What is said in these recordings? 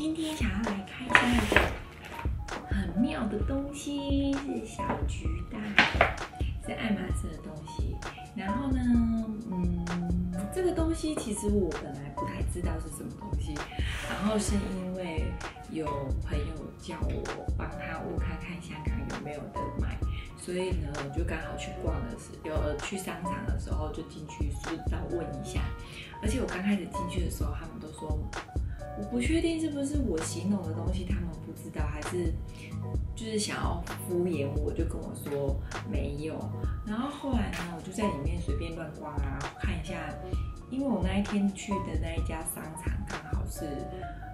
今天想要来开箱一个很妙的东西，是小橘蛋，是爱马仕的东西。然后呢，嗯，这个东西其实我本来不太知道是什么东西，然后是因为有朋友叫我帮他问看看香港有没有得买，所以呢，我就刚好去逛的时有去商场的时候就进去顺道问一下，而且我刚开始进去的时候，他们都说不确定是不是我形容的东西他们不知道，还是就是想要敷衍我，就跟我说没有。然后后来呢，我就在里面随便乱逛啊，看一下，因为我那一天去的那一家商场刚好是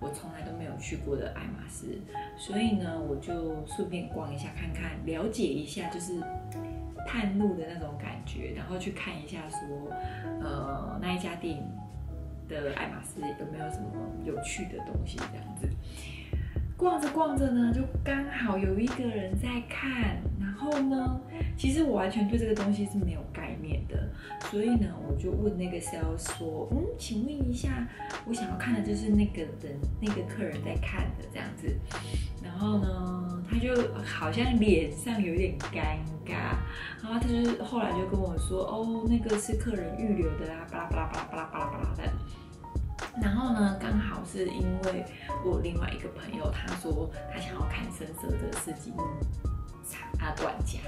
我从来都没有去过的爱马仕，所以呢，我就顺便逛一下看看，了解一下，就是探路的那种感觉，然后去看一下说，呃，那一家店的爱马仕有没有什么有趣的东西这样子。逛着逛着呢，就刚好有一个人在看，然后呢，其实我完全对这个东西是没有概念的，所以呢，我就问那个 sales 说，嗯，请问一下，我想要看的就是那个人那个客人在看的这样子，然后呢，他就好像脸上有点尴尬，然后他就后来就跟我说，哦，那个是客人预留的啦，巴拉巴拉巴拉巴拉巴拉巴拉的。然后呢，刚好是因为我另外一个朋友，他说他想要看深色的丝巾长啊短夹，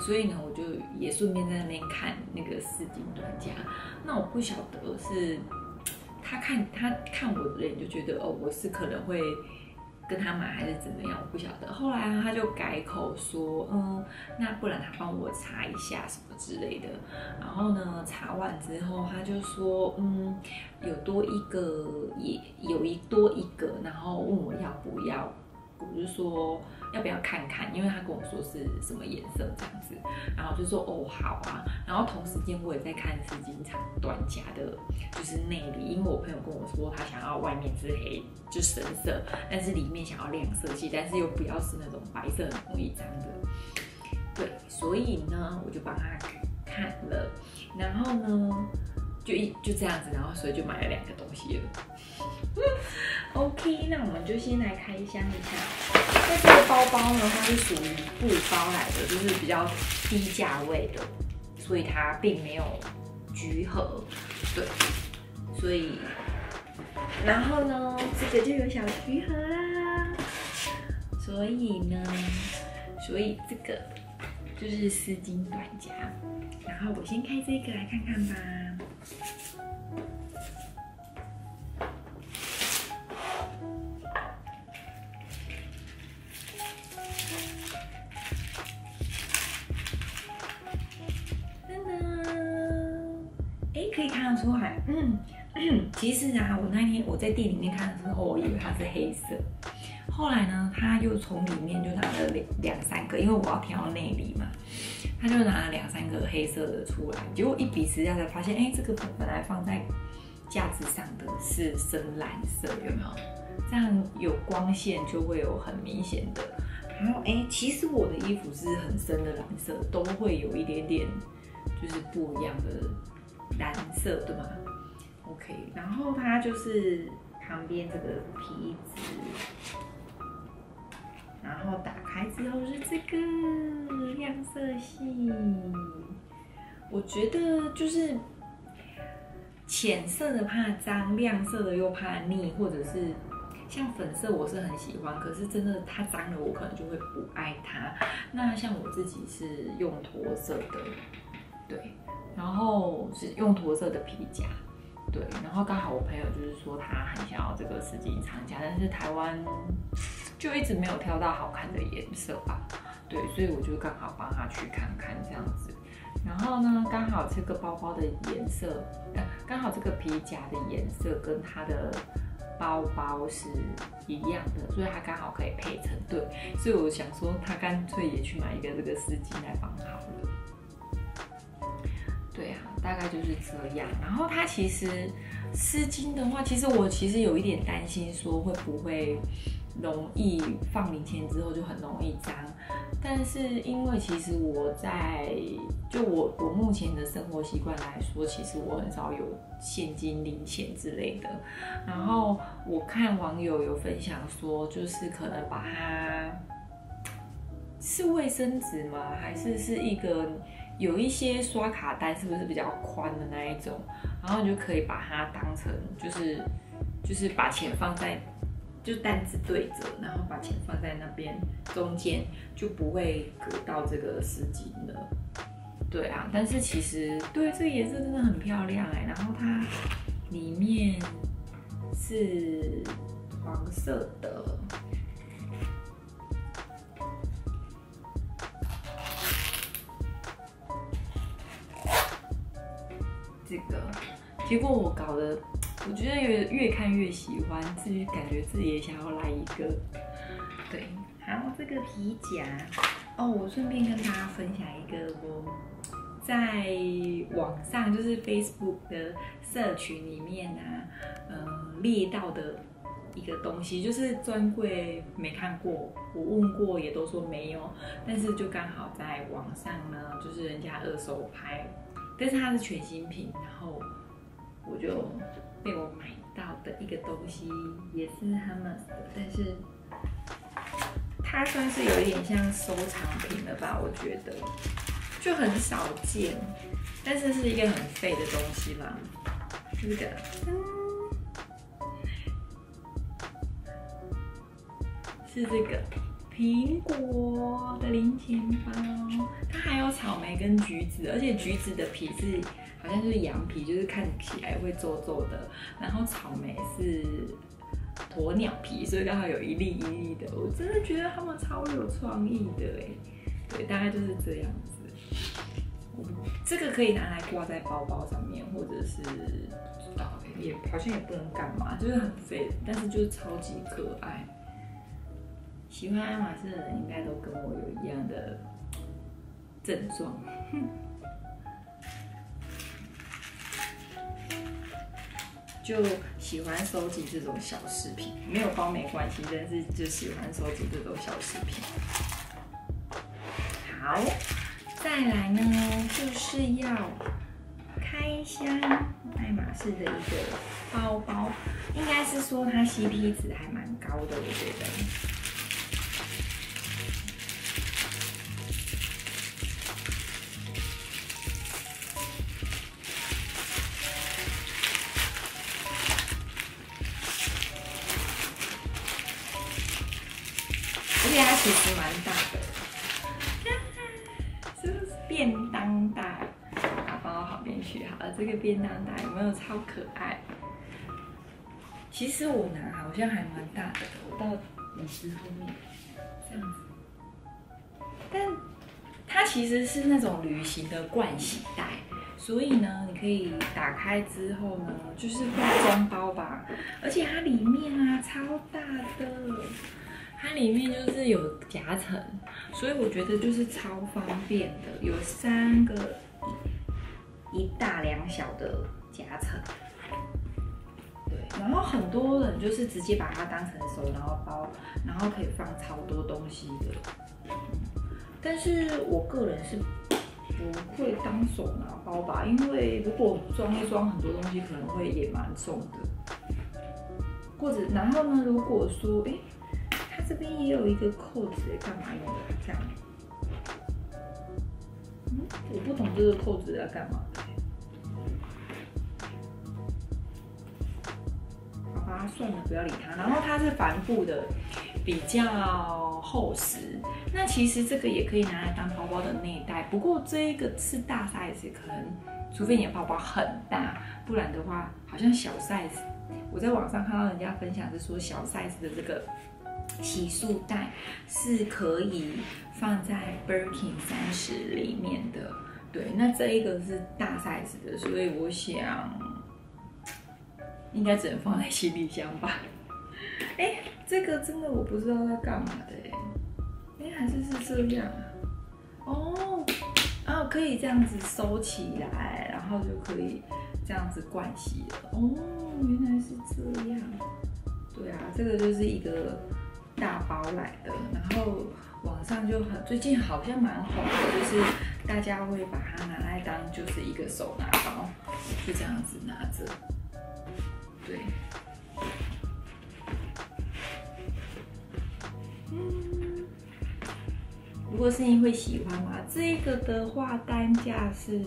所以呢，我就也顺便在那边看那个丝巾短夹。那我不晓得是他看他看我的脸就觉得哦，我是可能会。跟他买还是怎么样，我不晓得。后来他就改口说，嗯，那不然他帮我查一下什么之类的。然后呢，查完之后他就说，嗯，有多一个，也有一多一个，然后问我要不要。我就说要不要看看，因为他跟我说是什么颜色这样子，然后就说哦好啊，然后同时间我也在看丝巾长短夹的，就是内里，因为我朋友跟我说他想要外面是黑就深色，但是里面想要亮色系，但是又不要是那种白色很容易脏的，对，所以呢我就帮他看了，然后呢就一就这样子，然后所以就买了两个东西了。OK，那我们就先来开箱一下。那这个包包呢，它是属于布包来的，就是比较低价位的，所以它并没有橘盒。对，所以，然后呢，这个就有小橘盒啦。所以呢，所以这个就是丝巾短夹。然后我先开这个来看看吧。以看得出来，嗯，其实啊，我那天我在店里面看的时候，我以为它是黑色，后来呢，他又从里面就拿了两两三个，因为我要挑内里嘛，他就拿了两三个黑色的出来，结果一比之下才发现，哎，这个本来放在架子上的是深蓝色，有没有？这样有光线就会有很明显的。然后，哎，其实我的衣服是很深的蓝色，都会有一点点就是不一样的。蓝色对吗？OK，然后它就是旁边这个皮子，然后打开之后是这个亮色系。我觉得就是浅色的怕脏，亮色的又怕腻，或者是像粉色我是很喜欢，可是真的它脏了我可能就会不爱它。那像我自己是用驼色的，对。然后是用驼色的皮夹，对，然后刚好我朋友就是说他很想要这个丝巾长夹，但是台湾就一直没有挑到好看的颜色吧，对，所以我就刚好帮他去看看这样子。然后呢，刚好这个包包的颜色，刚好这个皮夹的颜色跟它的包包是一样的，所以它刚好可以配成对，所以我想说他干脆也去买一个这个丝巾来绑好了。大概就是这样。然后它其实丝巾的话，其实我其实有一点担心，说会不会容易放零钱之后就很容易脏。但是因为其实我在就我我目前的生活习惯来说，其实我很少有现金零钱之类的。然后我看网友有分享说，就是可能把它是卫生纸吗？还是是一个有一些刷卡单，是不是比较宽的那一种？然后你就可以把它当成就是就是把钱放在。就单子对折，然后把钱放在那边中间，就不会隔到这个丝巾了。对啊，但是其实对这个颜色真的很漂亮哎。然后它里面是黄色的，结果我搞得。我觉得越越看越喜欢，自己感觉自己也想要来一个。对，还有这个皮夹哦，我顺便跟大家分享一个我在网上就是 Facebook 的社群里面啊，嗯，列到的一个东西，就是专柜没看过，我问过也都说没有，但是就刚好在网上呢，就是人家二手拍，但是它是全新品，然后我就。被我买到的一个东西也是 Hermes 的，但是它算是有一点像收藏品了吧？我觉得就很少见，但是是一个很废的东西啦。这个，嗯是这个苹果的零钱包，它还有草莓跟橘子，而且橘子的皮是。好像就是羊皮，就是看起来会皱皱的。然后草莓是鸵鸟皮，所以刚好有一粒一粒的。我真的觉得他们超有创意的哎。对，大概就是这样子。这个可以拿来挂在包包上面，或者是也好像也不能干嘛，就是很废，但是就是超级可爱。喜欢爱马仕的人应该都跟我有一样的 症状。就喜欢收集这种小饰品，没有包没关系，但是就喜欢收集这种小饰品。好，再来呢，就是要开箱爱马仕的一个包包，应该是说它 CP 值还蛮高的，我觉得。其实蛮大的，是不是便当袋？把放到旁边去好了。这个便当袋有没有超可爱？其实我拿好像还蛮大的，我到椅子后面这样子。但它其实是那种旅行的盥洗袋，所以呢，你可以打开之后呢，就是化妆包吧。而且它里面啊，超大的。它里面就是有夹层，所以我觉得就是超方便的，有三个一大两小的夹层。对，然后很多人就是直接把它当成手拿包，然后可以放超多东西的。但是我个人是不会当手拿包吧，因为如果装一装很多东西，可能会也蛮重的。或者，然后呢，如果说，哎。这边也有一个扣子，干嘛用的？这样？嗯，我不懂这个扣子要干嘛的。好吧，算了，不要理它。然后它是帆布的，比较厚实。那其实这个也可以拿来当包包的内袋，不过这个是大 size，可能除非你的包包很大，不然的话好像小 size。我在网上看到人家分享是说小 size 的这个。洗漱袋是可以放在 Birkin 三十里面的，对，那这一个是大 size 的，所以我想应该只能放在行李箱吧。哎，这个真的我不知道要干嘛的哎，哎还是是这样啊？哦，然后可以这样子收起来，然后就可以这样子灌洗了哦。原来是这样。对啊，这个就是一个大包来的，然后网上就很最近好像蛮红的，就是大家会把它拿来当就是一个手拿包，就这样子拿着。对。如果是你会喜欢吗？这个的话单价是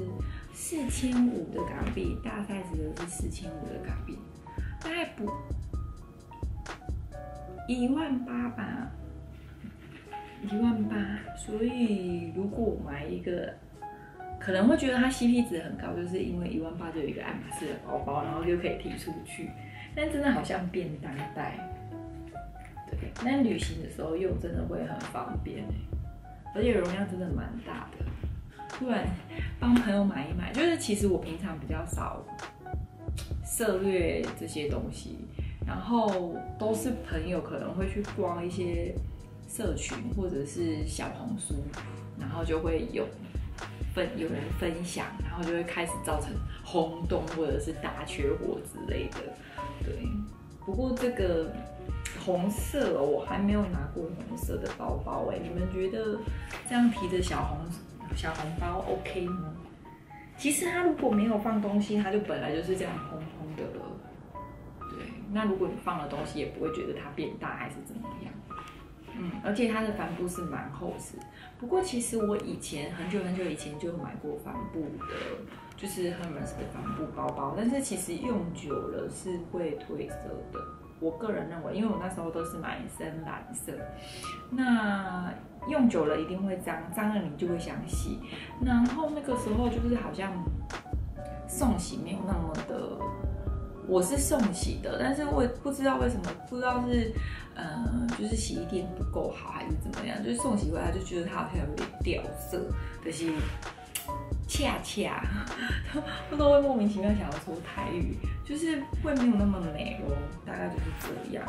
四千五的港币，大 size 的是四千五的港币，大概不。一万八吧，一万八。所以如果我买一个，可能会觉得它 CP 值很高，就是因为一万八就有一个爱马仕的包包，然后就可以提出去。但真的好像便当袋，对。但旅行的时候用真的会很方便而且容量真的蛮大的。突然帮朋友买一买，就是其实我平常比较少涉略这些东西。然后都是朋友可能会去逛一些社群或者是小红书，然后就会有分有人分享，然后就会开始造成轰动或者是大缺货之类的。对，不过这个红色我还没有拿过红色的包包哎，你们觉得这样提着小红小红包 OK 吗？其实它如果没有放东西，它就本来就是这样空空的了。那如果你放了东西，也不会觉得它变大还是怎么样。嗯，而且它的帆布是蛮厚实。不过其实我以前很久很久以前就买过帆布的，就是 Hermes 的帆布包包，但是其实用久了是会褪色的。我个人认为，因为我那时候都是买深蓝色，那用久了一定会脏，脏了你就会想洗。然后那个时候就是好像送洗没有那么的。我是送洗的，但是我不知道为什么，不知道是，呃，就是洗衣店不够好还是怎么样，就是送洗回来就觉得它好像有点掉色，可是恰恰，不都会莫名其妙想要说台语，就是会没有那么美哦，大概就是这样。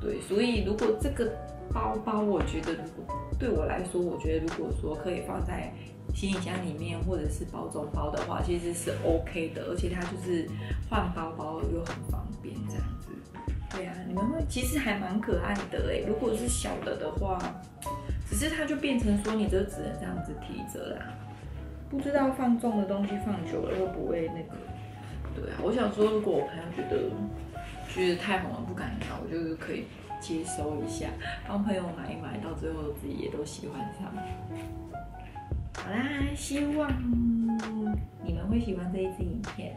对，所以如果这个包包，我觉得如果对我来说，我觉得如果说可以放在。行李箱里面或者是包中包的话，其实是 OK 的，而且它就是换包包又很方便这样子。对啊，你们会其实还蛮可爱的哎。如果是小的的话，只是它就变成说你就只能这样子提着啦。不知道放重的东西放久了会不会那个？对啊，我想说，如果我朋友觉得觉得太红了不敢拿，我就是可以接收一下，帮朋友买一买，到最后自己也都喜欢上。好啦，希望你们会喜欢这一支影片。